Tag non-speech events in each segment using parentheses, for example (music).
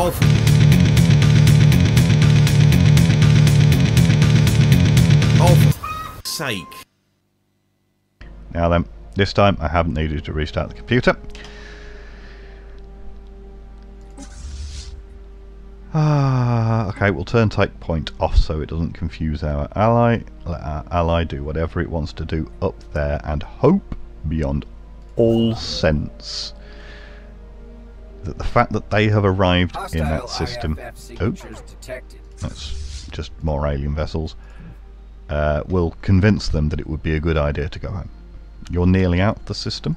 Oh, for sake. Now then, this time I haven't needed to restart the computer. Ah, okay, we'll turn take point off so it doesn't confuse our ally. Let our ally do whatever it wants to do up there and hope beyond all sense that the fact that they have arrived in that system oh, that's just more alien vessels uh, will convince them that it would be a good idea to go home. You're nearly out of the system.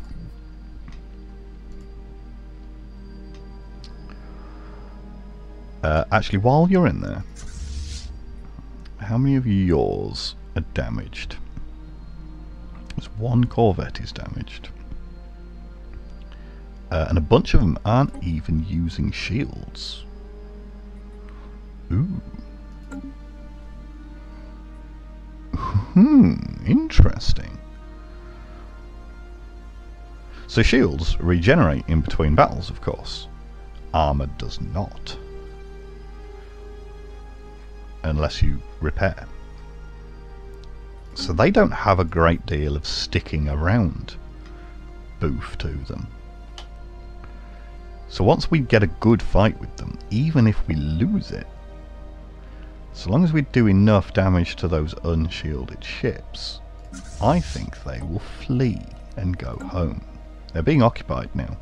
Uh, actually, while you're in there, how many of yours are damaged? There's one Corvette is damaged. Uh, and a bunch of them aren't even using shields. Ooh. Hmm, interesting. So shields regenerate in between battles, of course. Armour does not. Unless you repair. So they don't have a great deal of sticking around boof to them. So once we get a good fight with them, even if we lose it, so long as we do enough damage to those unshielded ships, I think they will flee and go home. They're being occupied now.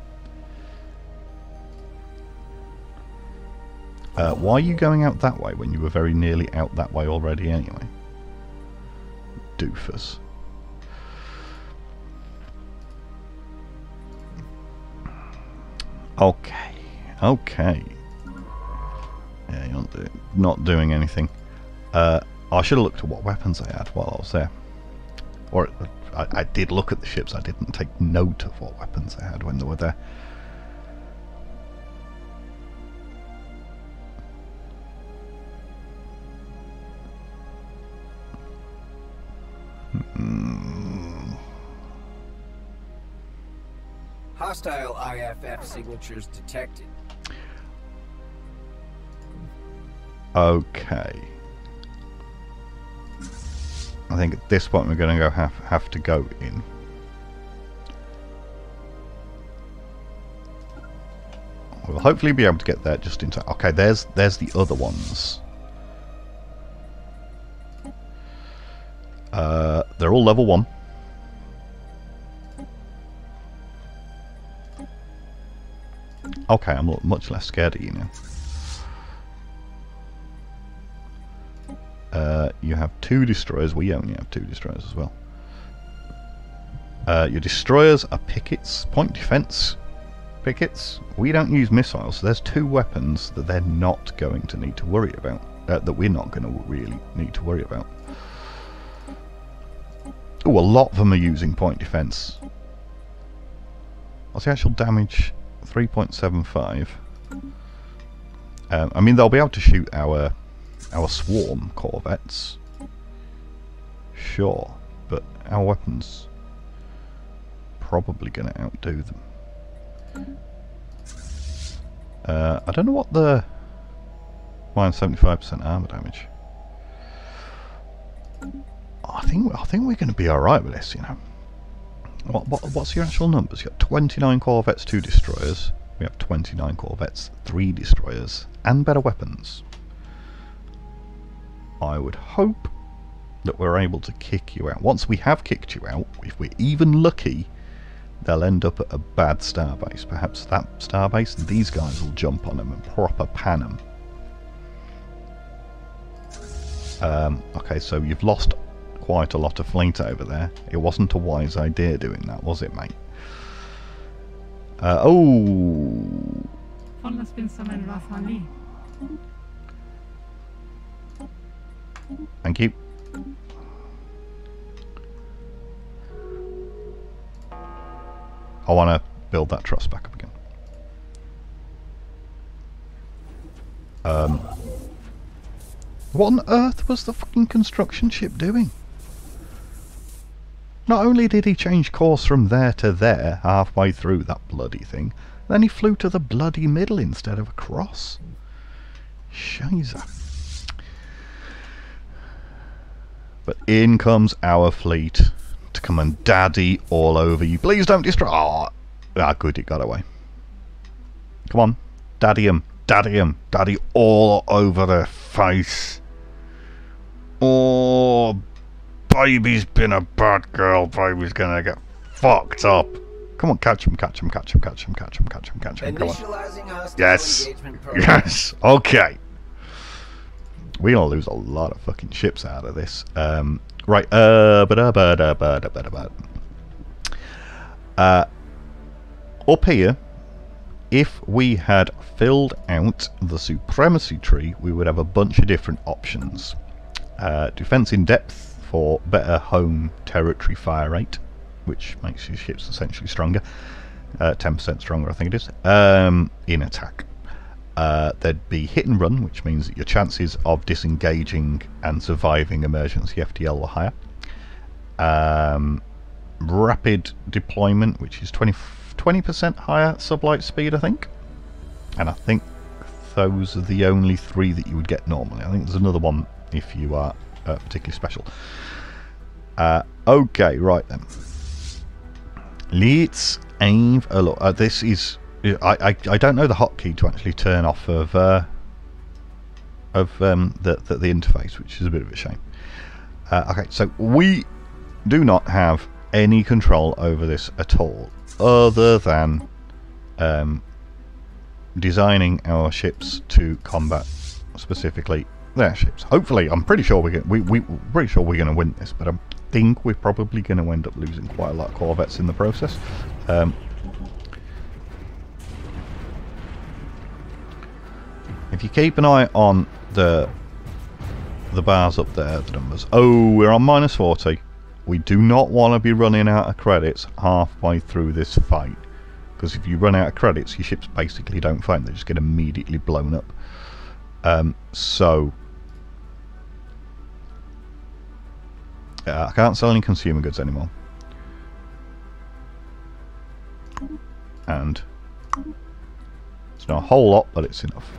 Uh, why are you going out that way when you were very nearly out that way already anyway? Doofus. Okay, okay. Yeah, you're not, do not doing anything. Uh, I should have looked at what weapons I had while I was there. Or I, I, did look at the ships, I didn't take note of what weapons I had when they were there. Hostile IFF signatures detected. Okay. I think at this point we're going to go have have to go in. We'll hopefully be able to get there just in time. Okay, there's there's the other ones. Uh, they're all level one. Okay, I'm much less scared of you now. Uh, you have two destroyers. We only have two destroyers as well. Uh, your destroyers are pickets, point defense pickets. We don't use missiles, so there's two weapons that they're not going to need to worry about. Uh, that we're not going to really need to worry about. Oh, a lot of them are using point defense. What's the actual damage? 3.75. Um, I mean, they'll be able to shoot our our swarm corvettes. Sure, but our weapons probably going to outdo them. Uh, I don't know what the minus 75% armor damage. I think I think we're going to be all right with this, you know. What, what what's your actual numbers? You've got 29 corvettes, two destroyers. We have 29 corvettes, three destroyers, and better weapons. I would hope that we're able to kick you out. Once we have kicked you out, if we're even lucky, they'll end up at a bad starbase. Perhaps that starbase, these guys will jump on them and proper pan them. Um, okay, so you've lost quite a lot of fleet over there. It wasn't a wise idea doing that, was it, mate? Uh, oh! Thank you. I want to build that truss back up again. Um, what on earth was the fucking construction ship doing? Not only did he change course from there to there halfway through that bloody thing, then he flew to the bloody middle instead of across. Shiza. But in comes our fleet to come and daddy all over you. Please don't destroy. Oh, ah, good, it got away. Come on, daddy him, daddy him, daddy all over the face. Oh, baby's been a bad girl. Baby's gonna get fucked up. Come on, catch him, catch him, catch him, catch him, catch him, catch him, catch him. Come on. Yes. Yes. Okay. We're gonna lose a lot of fucking ships out of this. Um, right. Uh, ba da ba da ba da ba. Uh, up here, if we had filled out the supremacy tree, we would have a bunch of different options. Uh, defense in depth for better home territory fire rate, which makes your ships essentially stronger. Uh, 10% stronger, I think it is. Um, in attack. Uh, there'd be hit and run, which means that your chances of disengaging and surviving emergency FTL were higher. Um, rapid deployment, which is 20, 20% higher sublight speed, I think. And I think those are the only three that you would get normally. I think there's another one if you are uh, particularly special. Uh, okay, right then. Let's have a look. Uh, this is I, I I don't know the hotkey to actually turn off of uh, of um, the, the the interface, which is a bit of a shame. Uh, okay, so we do not have any control over this at all, other than um, designing our ships to combat specifically their ships. Hopefully, I'm pretty sure we're gonna, we we pretty sure we're going to win this, but I think we're probably going to end up losing quite a lot of corvettes in the process. Um, if you keep an eye on the the bars up there, the numbers. Oh, we're on minus 40. We do not want to be running out of credits halfway through this fight. Because if you run out of credits, your ships basically don't fight. They just get immediately blown up. Um, so... I can't sell any consumer goods anymore. And... It's not a whole lot, but it's enough.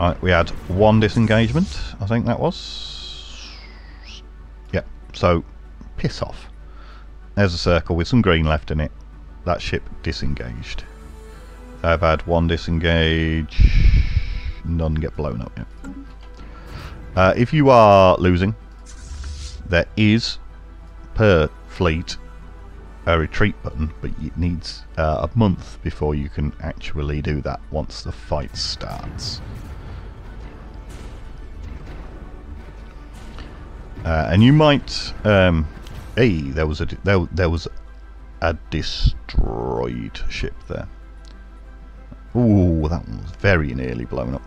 Right, we had one disengagement, I think that was. Yep, so piss off. There's a circle with some green left in it. That ship disengaged. I've had one disengage, none get blown up yet. Uh, if you are losing, there is per fleet a retreat button, but it needs uh, a month before you can actually do that once the fight starts. Uh, and you might, um, hey, there was a there, there was a destroyed ship there. Ooh, that one was very nearly blown up.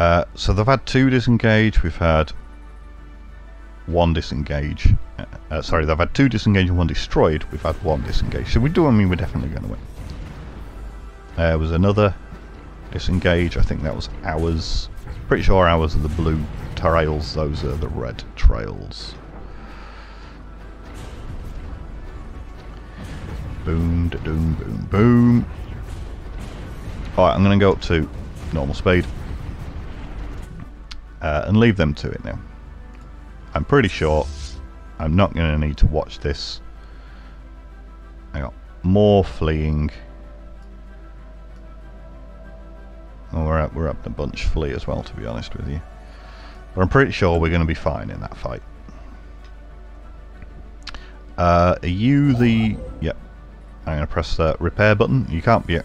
Uh, so they've had two disengage. We've had one disengage. Uh, uh, sorry, they've had two disengage and one destroyed. We've had one disengage. So we do. I mean, we're definitely going to win. There was another disengage. I think that was ours. Pretty sure ours are the blue trails, those are the red trails. Boom, da doom, boom, boom. Alright, I'm going to go up to normal speed. Uh, and leave them to it now. I'm pretty sure I'm not going to need to watch this. I got more fleeing. Oh, we're up, we're up the bunch fleet as well, to be honest with you. But I'm pretty sure we're going to be fine in that fight. Uh, are you the... Yep. I'm going to press the repair button. You can't be...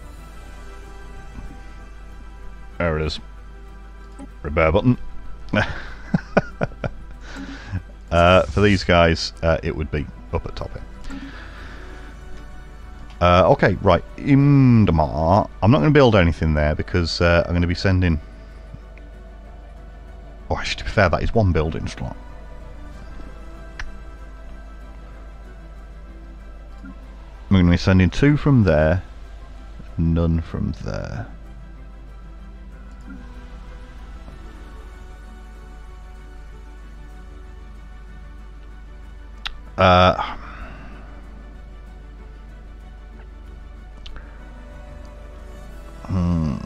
There it is. Repair button. (laughs) uh, for these guys, uh, it would be up at top here. Uh, okay, right. Imdamar. I'm not going to build anything there because uh, I'm going to be sending... Oh, actually, to be fair, that is one building slot. I'm going to be sending two from there, none from there. Uh, hmm.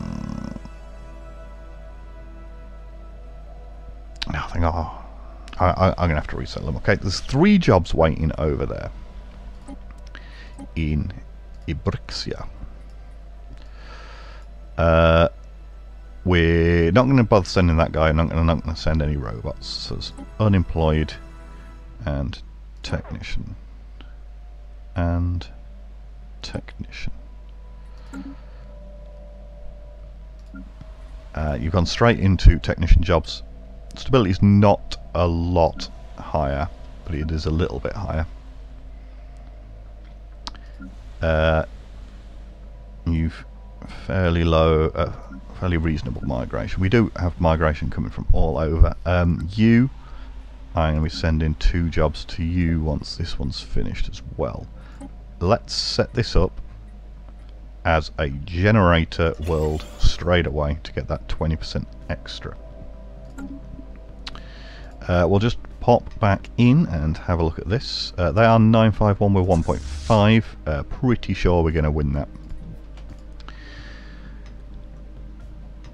I think I'll, I, I'm going to have to reset them. Okay, there's three jobs waiting over there in Ibrixia. Uh, we're not going to bother sending that guy. I'm not going to send any robots. So it's unemployed and technician and technician. Uh, you've gone straight into technician jobs. Stability is not a lot higher, but it is a little bit higher. Uh, you've fairly low, uh, fairly reasonable migration. We do have migration coming from all over. Um, you, I'm going to be sending two jobs to you once this one's finished as well. Let's set this up as a generator world straight away to get that 20% extra. Uh, we'll just pop back in and have a look at this. Uh, they are 951 with 1.5. Uh, pretty sure we're going to win that.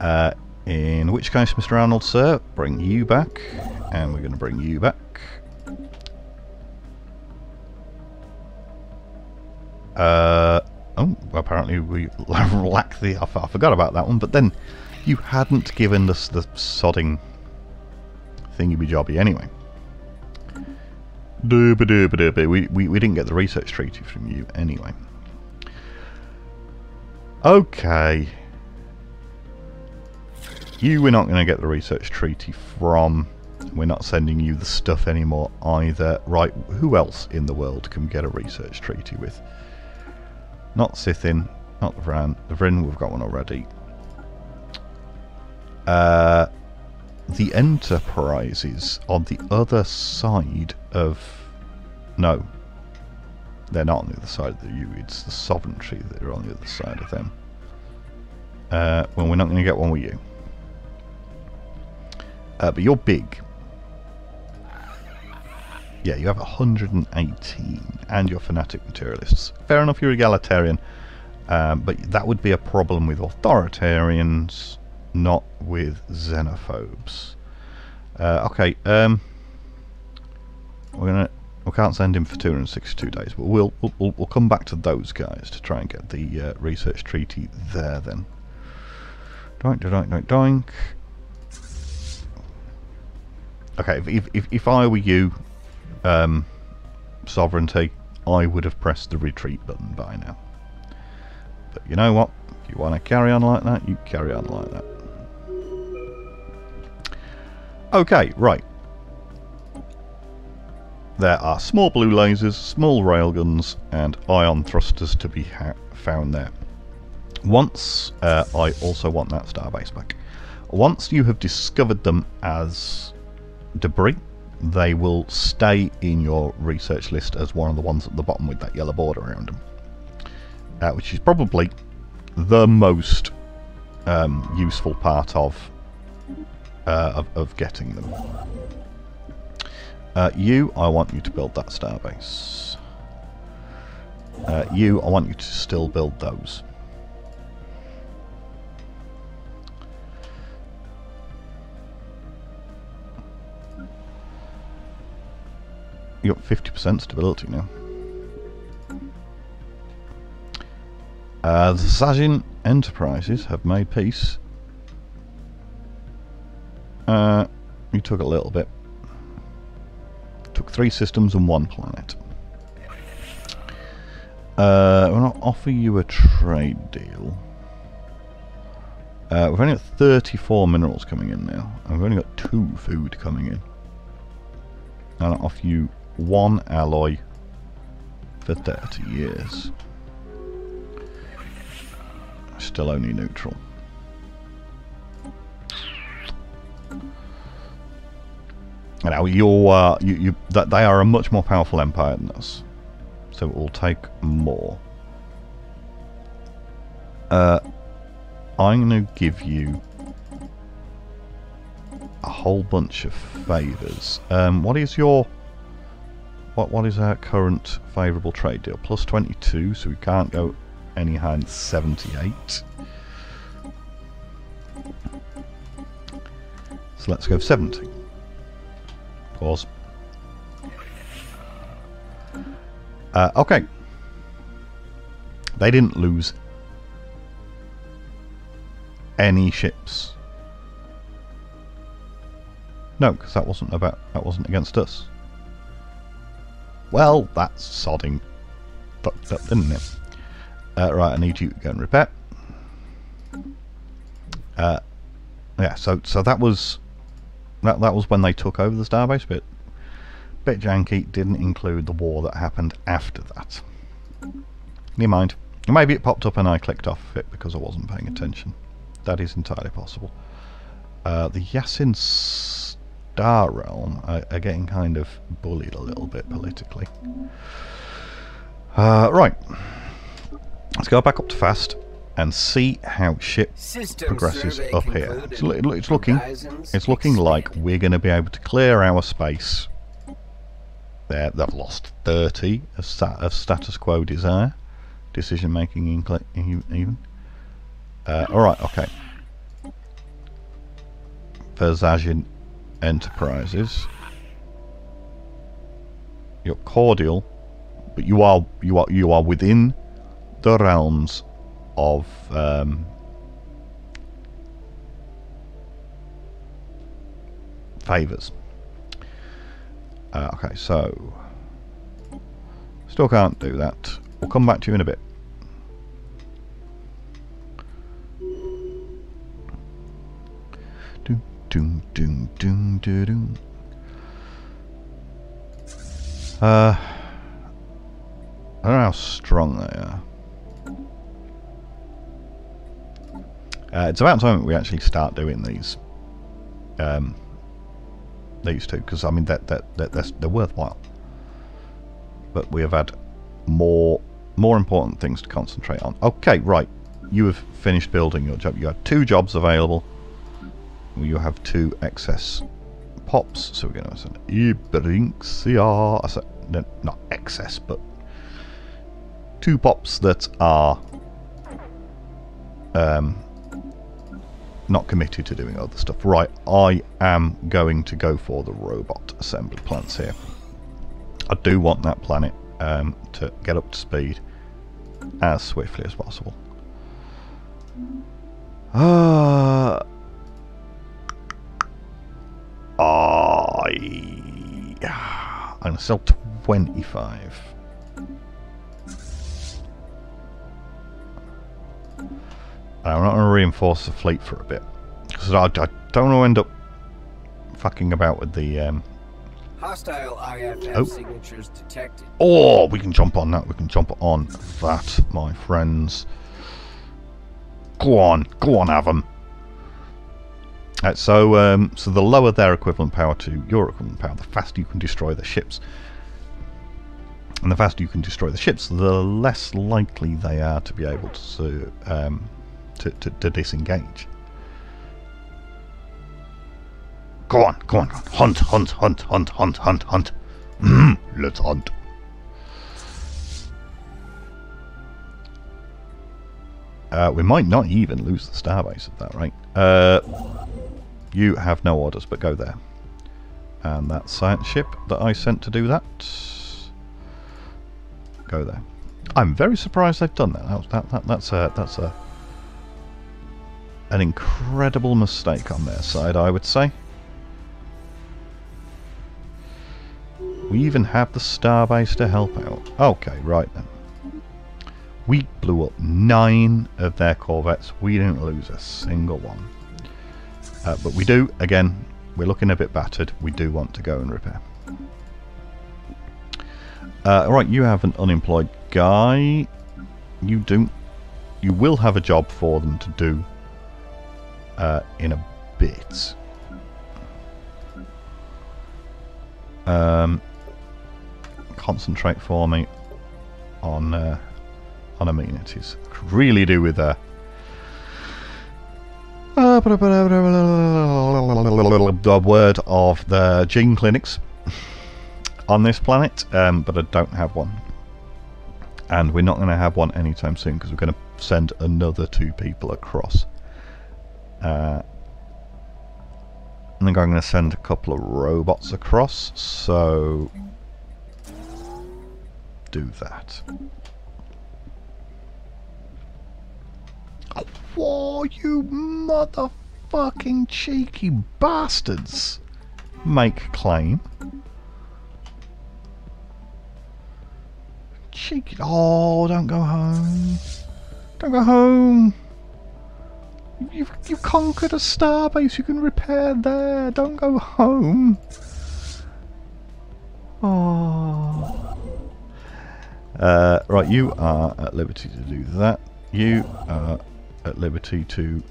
Uh, in which case, Mr. Arnold, sir, bring you back. And we're going to bring you back. Uh, oh, apparently we (laughs) lack the... I, forgot about that one, but then you hadn't given us the sodding thingy-be-jobby anyway. Dooba dooba dooba. We, we, we didn't get the research treaty from you anyway. Okay. You we're not going to get the research treaty from. We're not sending you the stuff anymore either. Right, who else in the world can get a research treaty with? Not Sithin, not the Vran. The Vrin, we've got one already. Uh, the Enterprises on the other side of... No. They're not on the other side of the U. It's the Sovereignty that are on the other side of them. Uh, well, we're not going to get one with you. Uh, but you're big. Yeah, you have 118, and you're fanatic materialists. Fair enough, you're egalitarian, um, but that would be a problem with authoritarians, not with xenophobes. Uh, okay, um, we're gonna we can't send him for 262 days, but we'll we'll, we'll come back to those guys to try and get the uh, research treaty there. Then, doink doink doink doink. Okay, if, if, if I were you, um, sovereignty, I would have pressed the retreat button by now. But you know what? If you want to carry on like that, you carry on like that. Okay, right. There are small blue lasers, small railguns, and ion thrusters to be found there. Once, uh, I also want that starbase back. Once you have discovered them as debris, they will stay in your research list as one of the ones at the bottom with that yellow border around them. Uh, which is probably the most um, useful part of, uh, of, of getting them. Uh, you, I want you to build that starbase. Uh, you, I want you to still build those. You got 50% stability now. Uh, the Sajin Enterprises have made peace. Uh, you took a little bit. Took three systems and one planet. Uh, we're not offer you a trade deal. Uh, we've only got 34 minerals coming in now. We've only got two food coming in. I'll offer you one alloy for 30 years. Still only neutral. Now you're uh, you, you that they are a much more powerful empire than us, so it will take more. Uh, I'm going to give you a whole bunch of favors. Um, what is your what what is our current favourable trade deal? Plus 22, so we can't go any higher than 78. So let's go 70. Pause. Uh, okay. They didn't lose any ships. No, because that wasn't about that wasn't against us. Well, that's sodding fucked up, didn't it? Uh, right, I need you to go and repair. Uh, yeah, so so that was that that was when they took over the starbase bit. Bit janky, didn't include the war that happened after that. Never mind. Maybe it popped up and I clicked off of it because I wasn't paying attention. That is entirely possible. Uh, the Yasin Star Realm are, are, getting kind of bullied a little bit politically. Uh, right. Let's go back up to fast and see how ship System progresses up here. It's, it's looking it's looking like we're going to be able to clear our space. There, they've lost 30 of, sta- of status quo desire, decision making even. Uh, all right, okay. Verzajin Enterprises. You're cordial, but you are you are you are within the realms of um, favors. Uh, okay, so still can't do that. We'll come back to you in a bit. Doom, doom, doom, doom, doom. Uh, I don't know how strong they are. Uh, it's about time we actually start doing these. Um, these two, because I mean that that, that they're, they're worthwhile. But we have had more more important things to concentrate on. Okay, right. You have finished building your job. You have two jobs available. You have two excess pops, so we're going to send Ibrinxia. I said no, not excess, but two pops that are um, not committed to doing other stuff. Right, I am going to go for the robot assembly plants here. I do want that planet um, to get up to speed as swiftly as possible. Uh, I I'm gonna sell 25. I'm not going to reinforce the fleet for a bit. Because I, I don't want to end up fucking about with the... Um, Hostile IFF Oh. signatures detected. oh, we can jump on that. We can jump on that, my friends. Go on. Go on, have them. Uh, so, um, so the lower their equivalent power to your equivalent power, the faster you can destroy the ships. And the faster you can destroy the ships, the less likely they are to be able to um, to, to, to disengage. Go on, go on. Hunt, hunt, hunt, hunt, hunt, hunt, hunt. Mm, let's hunt. Uh, we might not even lose the starbase at that rate. Uh, you have no orders, but go there. And that science ship that I sent to do that, go there. I'm very surprised they've done that. that, that, that that's a that's a an incredible mistake on their side, I would say. We even have the starbase to help out. Okay, right then. We blew up nine of their corvettes. We didn't lose a single one. Uh, but we do, again, we're looking a bit battered. We do want to go and repair. Uh, right, you have an unemployed guy. You don't. You will have a job for them to do uh, in a bit. Um, concentrate for me on uh, on amenities. Really do with a. The word of the gene clinics. on this planet, um, but I don't have one. And we're not going to have one anytime soon because we're going to send another two people across. Uh, I think I'm going to send a couple of robots across, so do that. Whoa, you motherfucking cheeky bastards! Make claim. Cheeky. Oh, don't go home. Don't go home. You've, you've conquered a starbase. You can repair there. Don't go home. Oh. Uh, right, you are at liberty to do that. You are at liberty to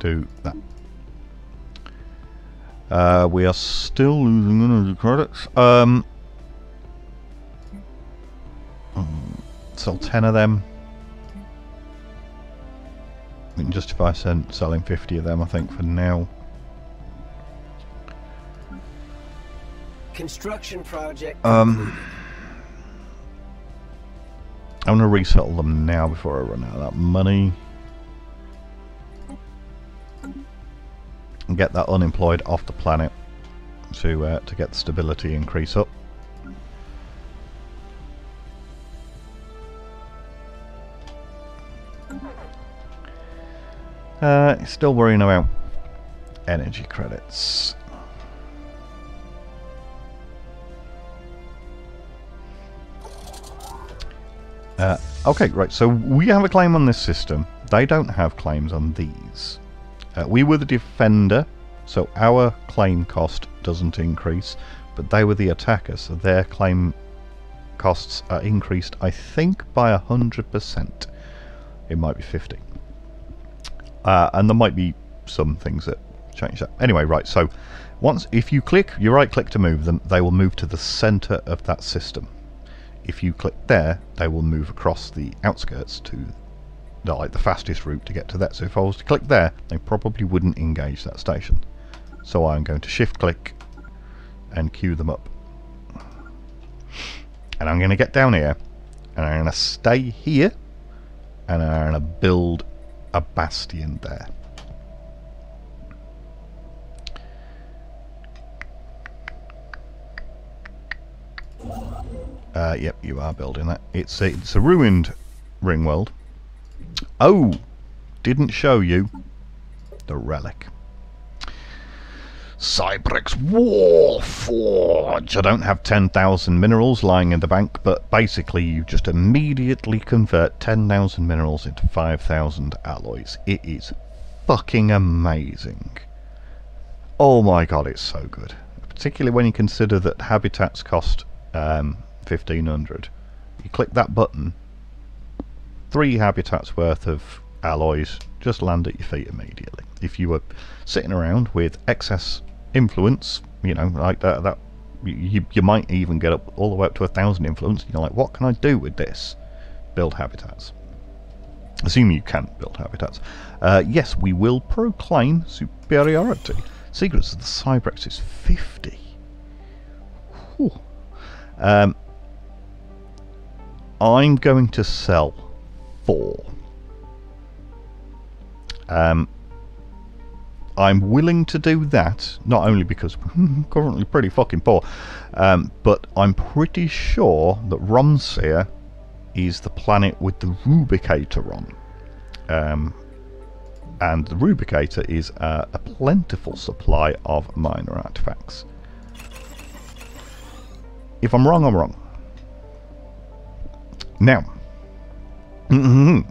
do that. Uh, we are still losing energy credits. Um, mm, sell 10 of them. We can justify selling 50 of them, I think, for now. Construction project. Um, I'm going to resettle them now before I run out of that money. And get that unemployed off the planet to uh, to get the stability increase up. Uh, still worrying about energy credits. Uh, okay, right, so we have a claim on this system. They don't have claims on these. Uh, we were the defender, so our claim cost doesn't increase, but they were the attacker, so their claim costs are increased, I think, by 100%. It might be 50. Uh, and there might be some things that change that. Anyway, right, so once if you click, you right click to move them, they will move to the center of that system. If you click there, they will move across the outskirts to the, like the fastest route to get to that. So if I was to click there, they probably wouldn't engage that station. So I'm going to shift click and queue them up. And I'm going to get down here and I'm going to stay here and I'm going to build a bastion there. Uh, yep, you are building that. It's a, it's a ruined ring world. Oh, didn't show you the relic. Cybrex Warforge. I don't have 10,000 minerals lying in the bank, but basically you just immediately convert 10,000 minerals into 5,000 alloys. It is fucking amazing. Oh my god, it's so good. Particularly when you consider that habitats cost um, 1500. You click that button, three habitats worth of alloys just land at your feet immediately. If you were sitting around with excess influence, you know, like that, that you, you might even get up all the way up to a thousand influence. You're like, what can I do with this? Build habitats. Assuming you can build habitats. Uh, yes, we will proclaim superiority. Secrets of the Cybrex is 50. Um, I'm going to sell four. Um, I'm willing to do that, not only because (laughs) we're currently pretty fucking poor, um, but I'm pretty sure that Romseer is the planet with the Rubricator on. Um, and the Rubricator is uh, a plentiful supply of minor artifacts. If I'm wrong, I'm wrong. Now, minerals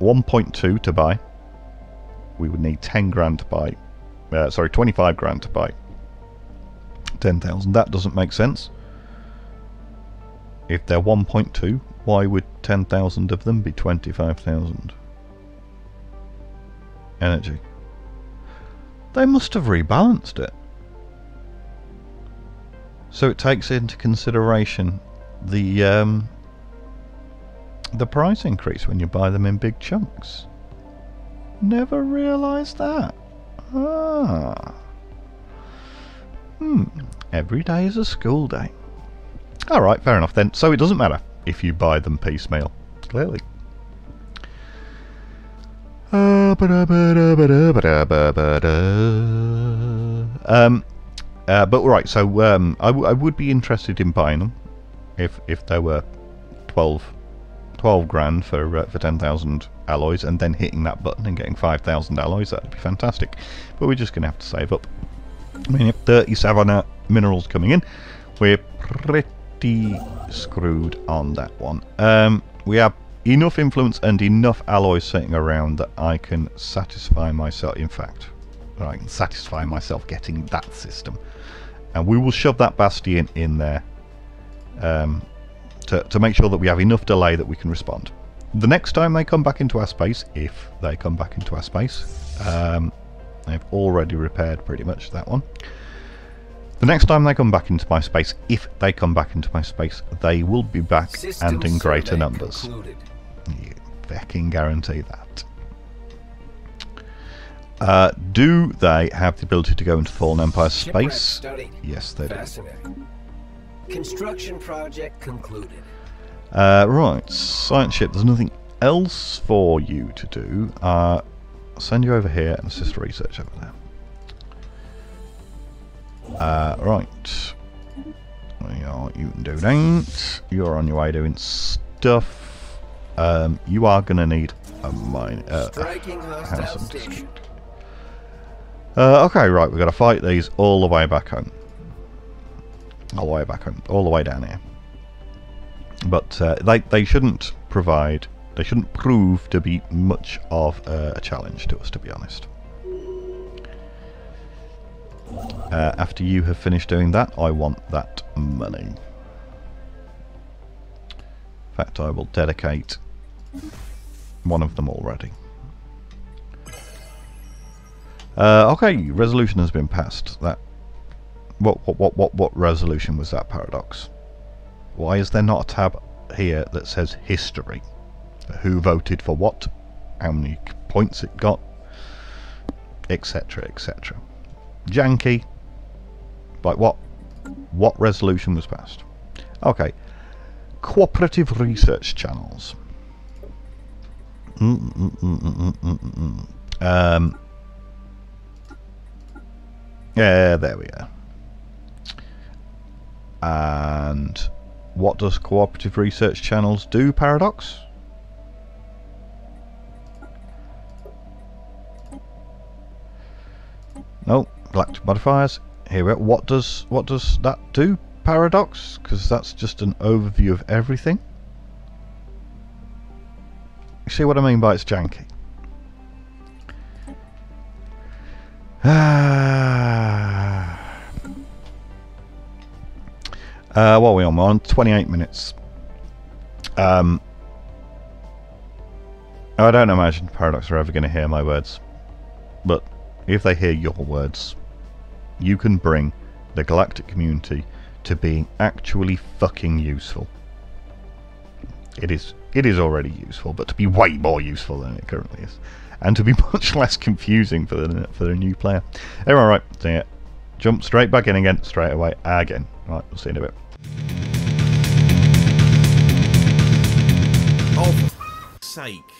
1.2 to buy. We would need 10 grand to buy. Uh, sorry, 25 grand to buy 10,000. That doesn't make sense. If they're 1.2, why would 10,000 of them be 25,000? Energy. They must have rebalanced it. So it takes into consideration the um, the price increase when you buy them in big chunks. Never realised that. Ah. Hmm. Every day is a school day. Alright, fair enough then. So it doesn't matter if you buy them piecemeal. Clearly. Um, uh, but right, so um, I, I would be interested in buying them if if there were 12, 12 grand for uh, for ten thousand alloys, and then hitting that button and getting five thousand alloys. That'd be fantastic. But we're just going to have to save up. I mean, if 37 uh, minerals coming in, we're pretty screwed on that one. Um, we have enough influence and enough alloys sitting around that I can satisfy myself. In fact, I can satisfy myself getting that system, and we will shove that bastion in there um, to to make sure that we have enough delay that we can respond. The next time they come back into our space, if they come back into our space, um, they've already repaired pretty much that one. The next time they come back into my space, if they come back into my space, they will be back System and in greater numbers. concluded. You fucking guarantee that. Uh, do they have the ability to go into Fallen Empire space? Yes, they do. Construction project concluded. Uh, right, science ship. There's nothing else for you to do. Uh, I'll send you over here and assist research over there. Uh, right. Yeah, you can do that. You're on your way doing stuff. Um, you are going to need a mine. Uh, Uh, okay, right, we've got to fight these all the way back home. All the way back home, all the way down here. But uh, they, they shouldn't provide, they shouldn't prove to be much of a challenge to us, to be honest. Uh, after you have finished doing that, I want that money. In fact, I will dedicate one of them already. Uh, okay, resolution has been passed. That what what what what what resolution was that paradox? Why is there not a tab here that says history? Who voted for what? How many points it got? Etc. Etc. Janky. Like what? What resolution was passed? Okay. Cooperative research channels. Mm -mm -mm -mm -mm -mm -mm -mm. Um, yeah, there we are. And what does cooperative research channels do, Paradox? No, galactic modifiers. Here we are. What does what does that do, Paradox? Because that's just an overview of everything. You see what I mean by it's janky? (sighs) Ah. Uh, what are we on? We're on 28 minutes. Um, I don't imagine Paradox are ever going to hear my words. But if they hear your words, you can bring the galactic community to being actually fucking useful. It is it is already useful, but to be way more useful than it currently is. And to be (laughs) much less confusing for the for the new player. Anyway, right, so yeah, jump straight back in again, straight away, again. Right, we'll see in a bit. Oh, for sake.